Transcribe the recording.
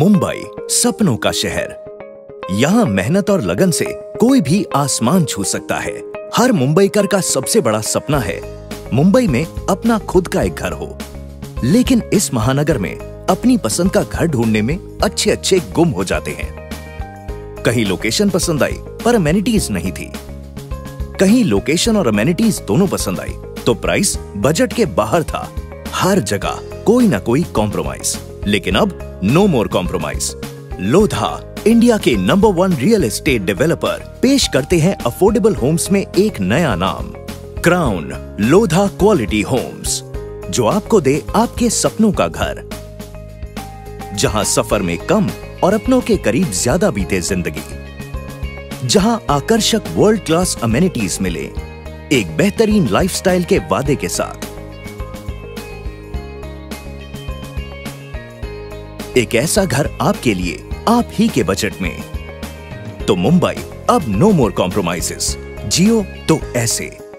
मुंबई, सपनों का शहर। यहाँ मेहनत और लगन से कोई भी आसमान छू सकता है। हर मुंबईकर का सबसे बड़ा सपना है, मुंबई में अपना खुद का एक घर हो। लेकिन इस महानगर में अपनी पसंद का घर ढूँढने में अच्छे अच्छे गुम हो जाते हैं। कहीं लोकेशन पसंद आई, पर अमेनिटीज नहीं थी। कहीं लोकेशन और अमेनिटीज दोनों पसंद आई तो प्राइस बजट के बाहर था। हर जगह कोई ना कोई कॉम्प्रोमाइज लेकिन अब no more compromise Lodha India के number one real estate developer पेश करते हैं अफोर्डेबल होम्स में एक नया नाम. क्राउन लोधा क्वालिटी होम्स जो आपको दे आपके सपनों का घर. जहाँ सफ़र में कम और अपनों के करीब ज़्यादा बीते ज़िंदगी. जहाँ आकर्षक वर्ल्ड क्लास अमेनिटीज मिले. एक बेहतरीन लाइफस्टाइल के वादे के साथ. एक ऐसा घर आपके लिए, आप ही के बजट में। तो मुंबई, अब नो मोर कॉम्प्रोमाइजेस जियो तो ऐसे।